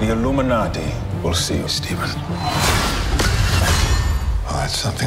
The Illuminati will see you, Stephen. Well, that's something.